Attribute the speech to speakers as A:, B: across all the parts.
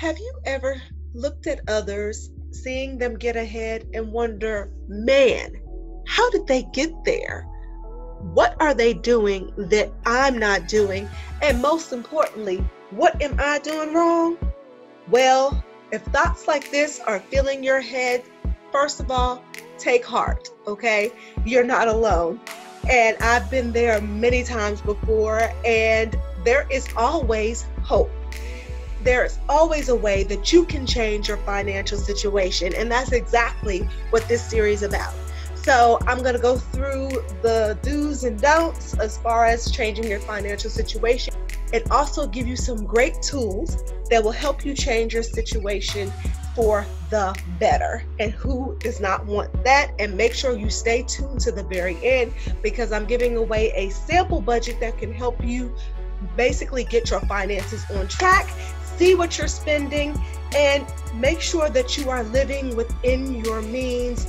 A: Have you ever looked at others, seeing them get ahead, and wonder, man, how did they get there? What are they doing that I'm not doing? And most importantly, what am I doing wrong? Well, if thoughts like this are filling your head, first of all, take heart, okay? You're not alone. And I've been there many times before, and there is always hope. There's always a way that you can change your financial situation, and that's exactly what this series is about. So, I'm going to go through the do's and don'ts as far as changing your financial situation and also give you some great tools that will help you change your situation for the better. And who does not want that? And make sure you stay tuned to the very end because I'm giving away a sample budget that can help you basically get your finances on track, see what you're spending, and make sure that you are living within your means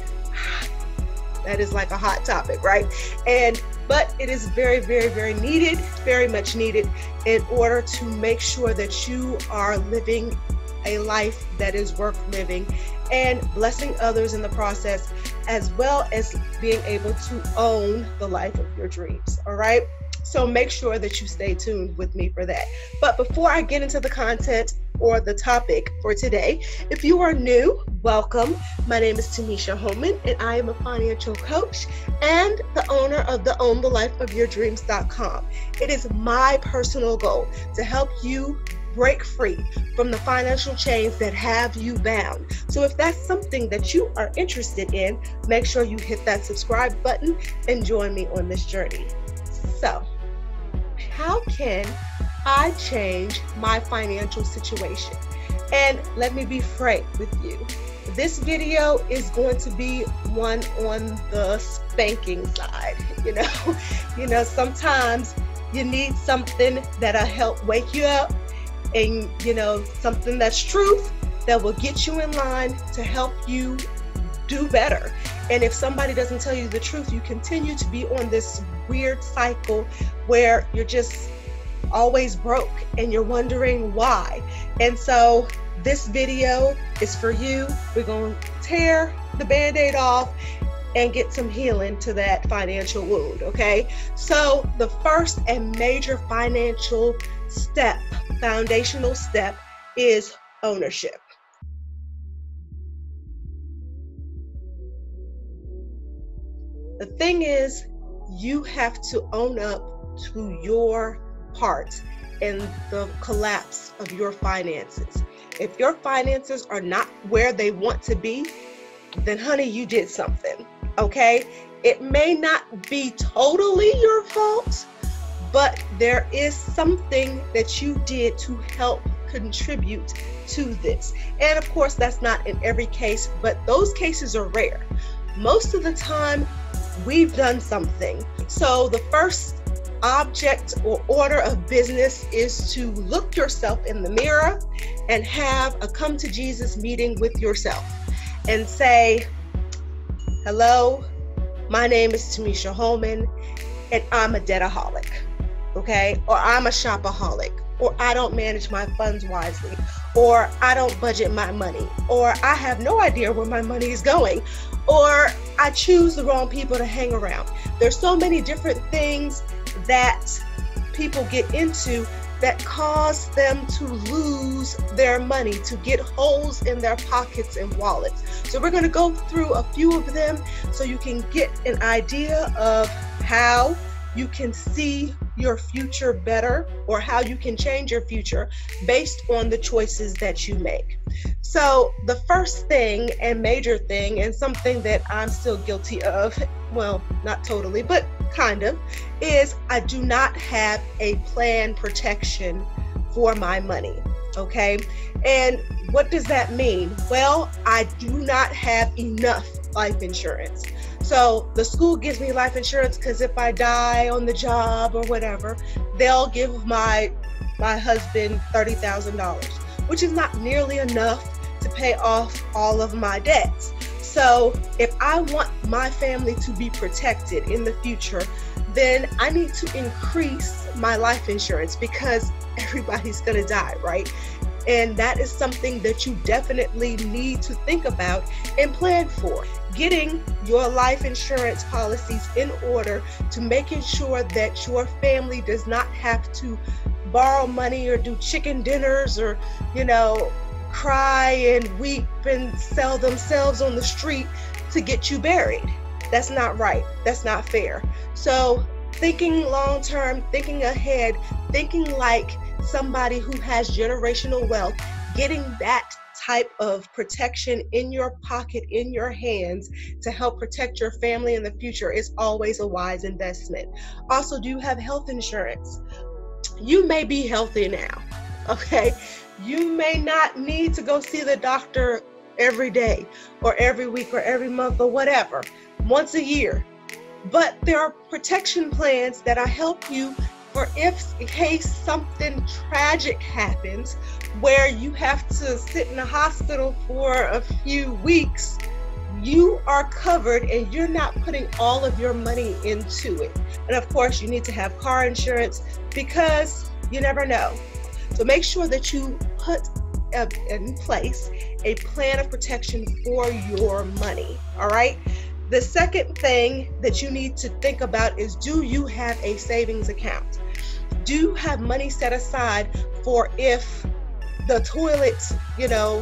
A: that is like a hot topic, right? And but it is very, very, very needed, very much needed in order to make sure that you are living a life that is worth living and blessing others in the process, as well as being able to own the life of your dreams. All right. So make sure that you stay tuned with me for that. But before I get into the content or the topic for today, if you are new, welcome. My name is Timesha Holmon, and I am a financial coach and the owner of the Own the Life of Your Dreams.com. It is my personal goal to help you break free from the financial chains that have you bound. So, if that's something that you are interested in, make sure you hit that subscribe button and join me on this journey. So, how can I change my financial situation? And let me be frank with you. This video is going to be one on the spanking side. You know, you know, sometimes you need something that'll help wake you up and you know something that's truth that will get you in line to help you do better. And if somebody doesn't tell you the truth, you continue to be on this weird cycle where you're just always broke and you're wondering why. And so this video is for you. We're going to tear the band aid off and get some healing to that financial wound. Okay. So, the first and major financial step, foundational step, is ownership. The thing is, you have to own up to your part in the collapse of your finances. If your finances are not where they want to be, then honey, you did something. Okay? It may not be totally your fault, but there is something that you did to help contribute to this. And of course, that's not in every case, but those cases are rare. Most of the time, we've done something. So the first object or order of business is to look yourself in the mirror and have a come to Jesus meeting with yourself and say, Hello, my name is Timesha Holmon, and I'm a debtaholic, okay? Or I'm a shopaholic, or I don't manage my funds wisely, or I don't budget my money, or I have no idea where my money is going, or I choose the wrong people to hang around. There's so many different things that people get into that cause them to lose their money, to get holes in their pockets and wallets. So, we're going to go through a few of them so you can get an idea of how you can see your future better or how you can change your future based on the choices that you make. So, the first thing and major thing, and something that I'm still guilty of, well, not totally, but kind of, is I do not have a plan protection for my money. Okay. And what does that mean? Well, I do not have enough life insurance. So the school gives me life insurance because if I die on the job or whatever, they'll give my my husband thirty thousand dollars, which is not nearly enough to pay off all of my debts. So if I want my family to be protected in the future, then I need to increase my life insurance because everybody's gonna die, right? And that is something that you definitely need to think about and plan for. Getting your life insurance policies in order to making sure that your family does not have to borrow money or do chicken dinners or, you know, cry and weep and sell themselves on the street to get you buried. That's not right. That's not fair. So, thinking long term, thinking ahead, thinking like somebody who has generational wealth, getting that type of protection in your pocket, in your hands to help protect your family in the future is always a wise investment. Also, do you have health insurance? You may be healthy now, okay? You may not need to go see the doctor every day or every week or every month or whatever, once a year. But there are protection plans that I help you for if in case something tragic happens where you have to sit in the hospital for a few weeks you are covered and you're not putting all of your money into it. And of course you need to have car insurance because you never know. So make sure that you put in place a plan of protection for your money all right the second thing that you need to think about is do you have a savings account? Do you have money set aside for if the toilet, you know,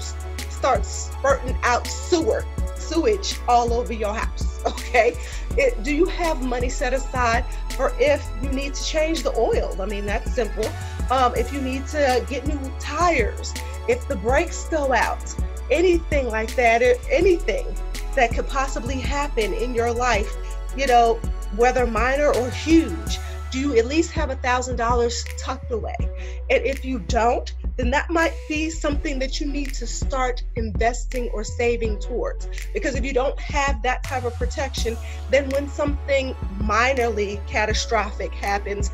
A: starts spurting out sewer, sewage all over your house? Okay. It, do you have money set aside for if you need to change the oil? I mean, that's simple. Um, if you need to get new tires, if the brakes go out, anything like that, anything that could possibly happen in your life, you know, whether minor or huge? Do you at least have a thousand dollars tucked away? And if you don't, then that might be something that you need to start investing or saving towards. Because if you don't have that type of protection, then when something minorly catastrophic happens,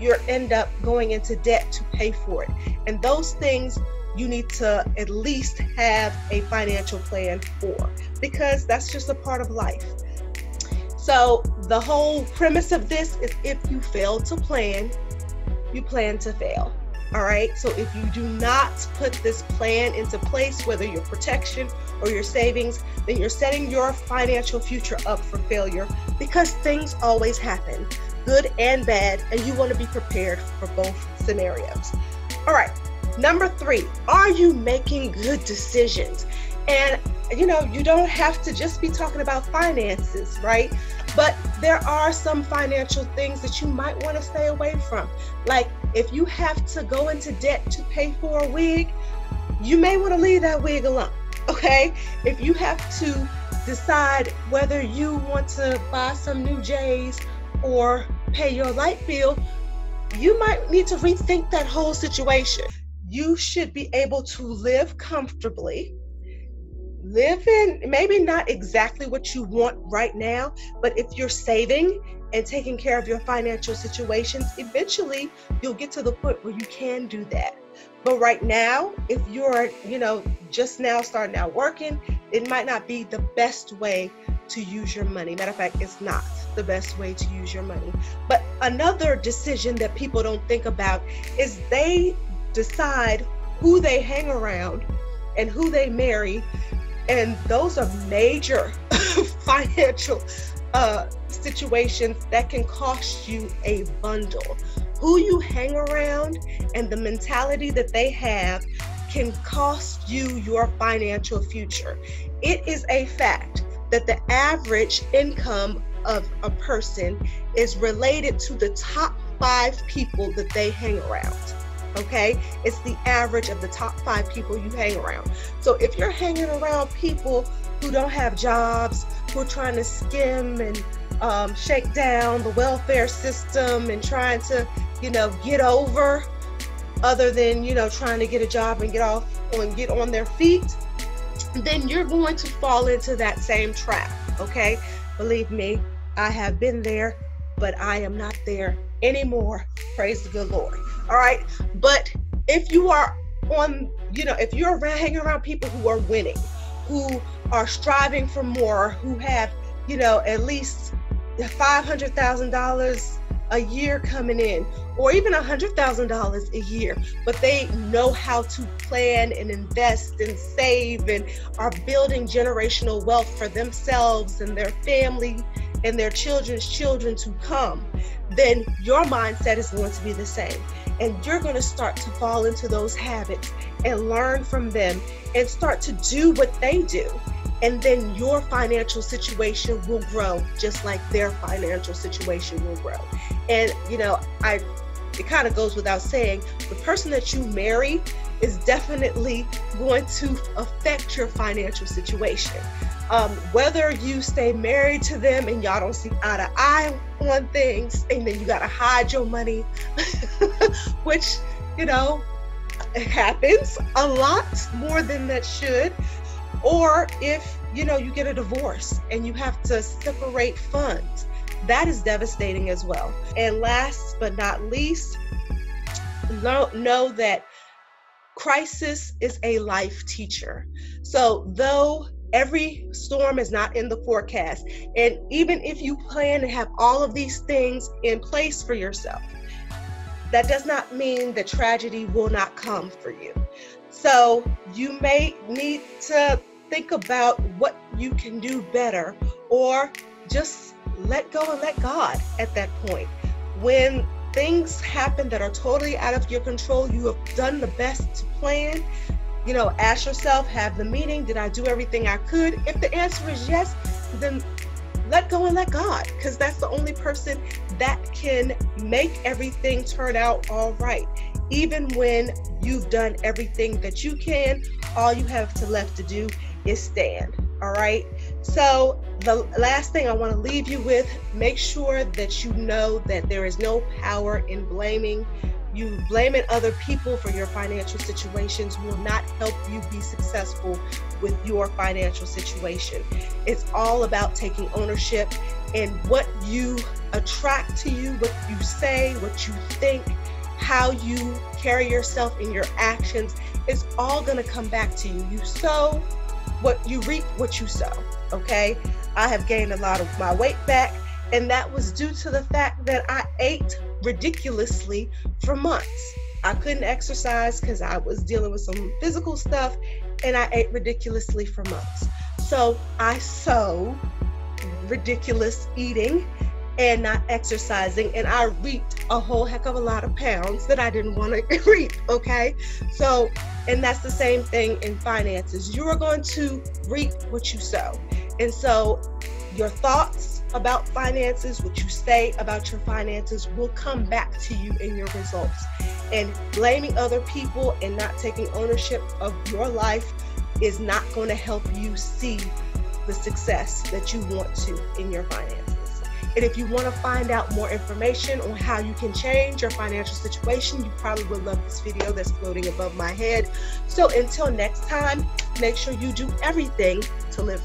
A: you end up going into debt to pay for it. And those things you need to at least have a financial plan for because that's just a part of life. So, the whole premise of this is if you fail to plan, you plan to fail. All right. So, if you do not put this plan into place, whether your protection or your savings, then you're setting your financial future up for failure because things always happen, good and bad, and you want to be prepared for both scenarios. All right. Number three, are you making good decisions? And you know, you don't have to just be talking about finances, right? But there are some financial things that you might want to stay away from. Like if you have to go into debt to pay for a wig, you may want to leave that wig alone. Okay? If you have to decide whether you want to buy some new J's or pay your light bill, you might need to rethink that whole situation you should be able to live comfortably live in maybe not exactly what you want right now but if you're saving and taking care of your financial situations eventually you'll get to the point where you can do that. But right now if you're you know just now starting out working it might not be the best way to use your money. Matter of fact it's not the best way to use your money. But another decision that people don't think about is they decide who they hang around and who they marry. And those are major financial uh, situations that can cost you a bundle. Who you hang around and the mentality that they have can cost you your financial future. It is a fact that the average income of a person is related to the top five people that they hang around okay? It's the average of the top five people you hang around. So if you're hanging around people who don't have jobs, who are trying to skim and um, shake down the welfare system and trying to, you know, get over, other than you know trying to get a job and get off and get on their feet, then you're going to fall into that same trap. Okay, believe me, I have been there, but I am not there anymore. Praise the good Lord. All right. But if you are on, you know, if you're around, hanging around people who are winning, who are striving for more, who have, you know, at least $500,000 a year coming in or even a hundred thousand dollars a year but they know how to plan and invest and save and are building generational wealth for themselves and their family and their children's children to come then your mindset is going to be the same. And you're going to start to fall into those habits and learn from them and start to do what they do. And then your financial situation will grow just like their financial situation will grow. And you know i it kind of goes without saying the person that you marry is definitely going to affect your financial situation um, whether you stay married to them and y'all don't see eye to eye on things and then you got to hide your money which you know happens a lot more than that should. Or if you know you get a divorce and you have to separate funds that is devastating as well. And last but not least know that crisis is a life teacher. So though every storm is not in the forecast and even if you plan to have all of these things in place for yourself that does not mean that tragedy will not come for you so you may need to think about what you can do better or just let go and let God at that point. When things happen that are totally out of your control, you have done the best to plan. You know, ask yourself, have the meeting, did I do everything I could? If the answer is yes, then let go and let God, because that's the only person that can make everything turn out all right. Even when you've done everything that you can, all you have to left to do is stand. All right. So, the last thing I want to leave you with make sure that you know that there is no power in blaming. You blaming other people for your financial situations will not help you be successful with your financial situation. It's all about taking ownership and what you attract to you, what you say, what you think, how you carry yourself in your actions. It's all going to come back to you. You sow what you reap what you sow. Okay. I have gained a lot of my weight back, and that was due to the fact that I ate ridiculously for months. I couldn't exercise because I was dealing with some physical stuff, and I ate ridiculously for months. So I sow ridiculous eating and not exercising, and I reaped a whole heck of a lot of pounds that I didn't want to reap. Okay. So and that's the same thing in finances. You are going to reap what you sow. And so your thoughts about finances, what you say about your finances will come back to you in your results. And blaming other people and not taking ownership of your life is not going to help you see the success that you want to in your finances. And if you want to find out more information on how you can change your financial situation, you probably will love this video that's floating above my head. So until next time, make sure you do everything to live.